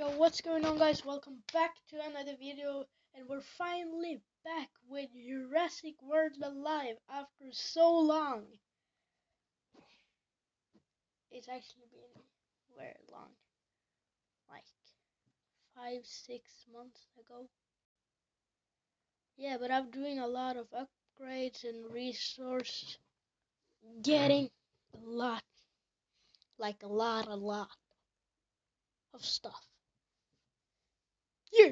Yo, what's going on guys? Welcome back to another video and we're finally back with Jurassic World Alive after so long. It's actually been very long. Like five, six months ago. Yeah, but I'm doing a lot of upgrades and resource getting a lot. Like a lot, a lot of stuff. Yeah.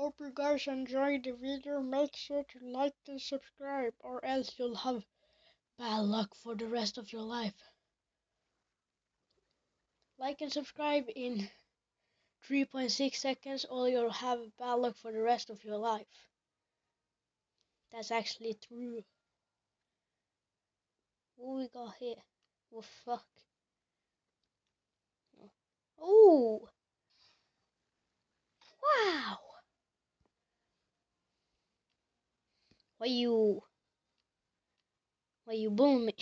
Hope you guys enjoyed the video. Make sure to like and subscribe or else you'll have bad luck for the rest of your life. Like and subscribe in 3.6 seconds or you'll have bad luck for the rest of your life. That's actually true. What we got here? Well, fuck. Oh! Why you... Why you boom me?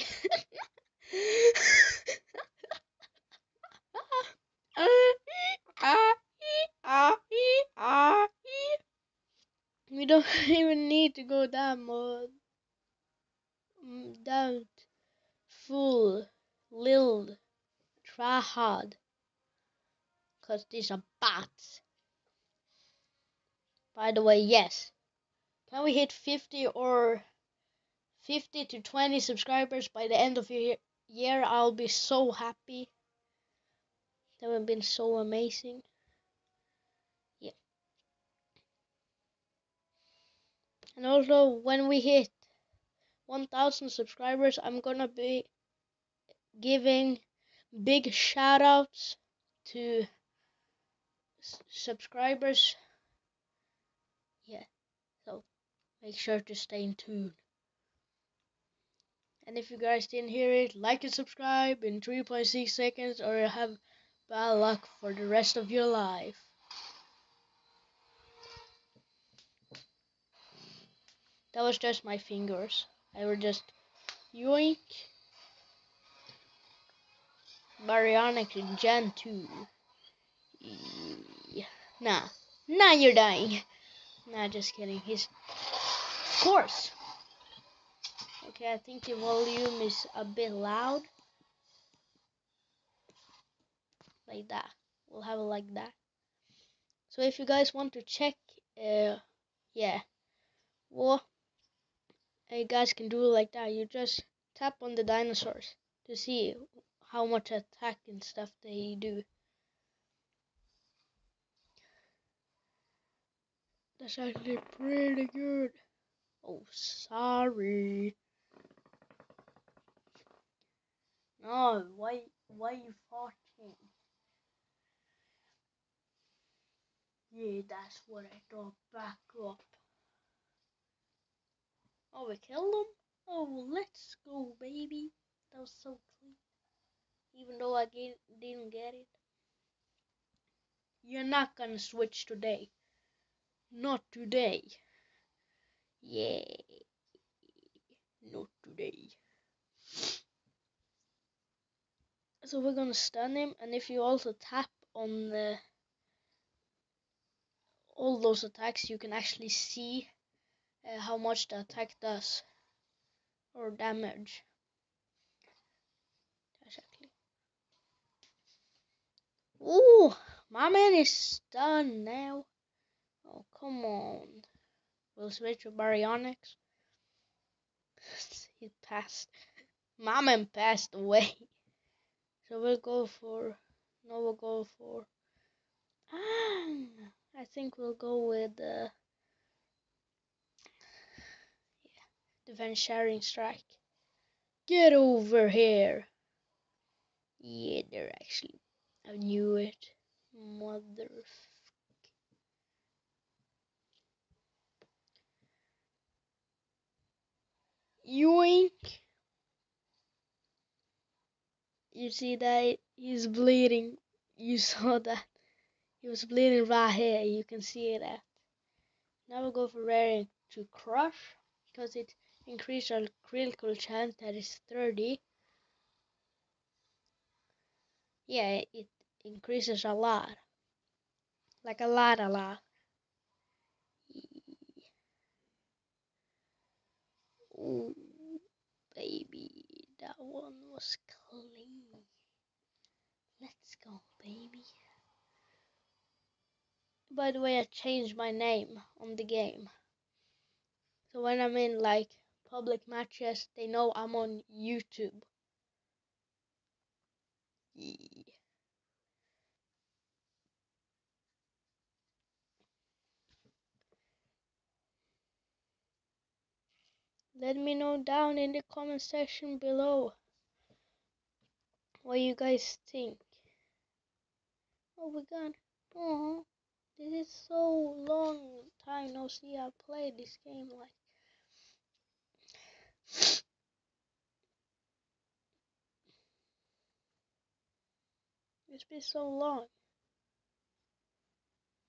we don't even need to go that mode. That full, lil, try hard because these are bots. By the way, yes. Can we hit 50 or 50 to 20 subscribers by the end of the year? I'll be so happy. That would have been so amazing. Yeah. And also, when we hit 1000 subscribers, I'm gonna be giving big shout outs to subscribers. Yeah, so make sure to stay in tune. And if you guys didn't hear it, like and subscribe in 3.6 seconds or you'll have bad luck for the rest of your life. That was just my fingers. I were just yoink. Baryonyx in Gen 2. Nah. Nah, you're dying. Nah, just kidding. He's... Course. Okay, I think the volume is a bit loud. Like that. We'll have it like that. So if you guys want to check, uh, yeah, well, you guys can do it like that. You just tap on the dinosaurs to see how much attack and stuff they do. That's actually pretty good. Oh, sorry. No, why, why you farting? Yeah, that's what I thought. Back up. Oh, we killed him? Oh, let's go, baby. That was so clean. Even though I get, didn't get it. You're not gonna switch today. Not today. Yeah. Not today. So we're gonna stun him, and if you also tap on the all those attacks, you can actually see uh, how much the attack does or damage. Exactly. Ooh, my man is stunned now. Oh, come on. We'll switch to Baryonyx. he passed. My man passed away. So we'll go for. No, we'll go for. Ah, I think we'll go with. Uh, yeah, defense shattering strike. Get over here. Yeah, they're actually. I knew it. Mother. Yoink! You see that he's bleeding. You saw that. He was bleeding right here. You can see that. Now we'll go for ready to crush because it increases our critical chance that is 30. Yeah, it increases a lot. Like a lot, a lot. Ooh, baby, that one was clean. Let's go, baby. By the way, I changed my name on the game. So when I'm in like public matches, they know I'm on YouTube. Yeah. Let me know down in the comment section below what you guys think. Oh, my god. Oh, this is so long time no see. I played this game like. It's been so long.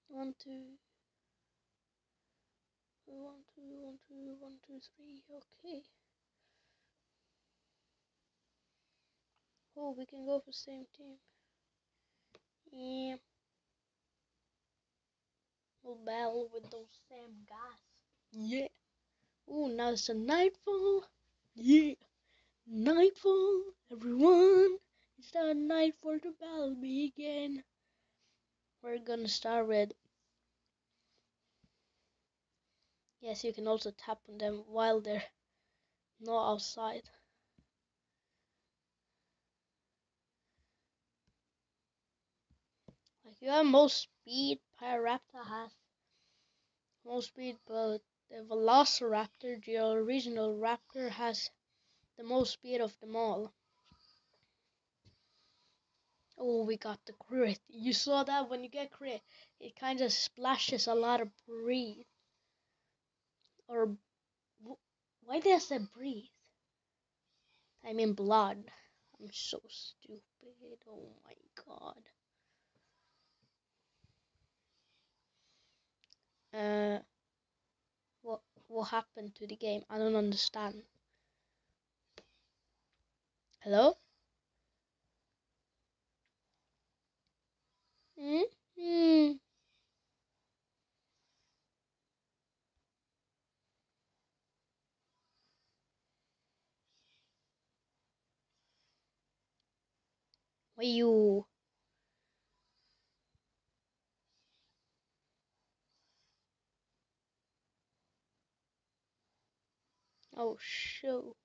One, two. One, two, one, two, one, two, three. Okay. Oh, we can go for same team. Yeah. We'll battle with those same guys. Yeah. Oh, now it's a nightfall. Yeah. Nightfall, everyone. It's the night for the battle begin. We're gonna start with. Yes, you can also tap on them while they're not outside. You have most speed, Pyroraptor has most speed, but the Velociraptor, the original raptor, has the most speed of them all. Oh, we got the crit. You saw that when you get crit, it kind of splashes a lot of breathe. Or, why did I say breathe? I mean blood. I'm so stupid. Oh my god. Uh, what what happened to the game? I don't understand. Hello? Hmm? Hmm. Where you? Oh shoot.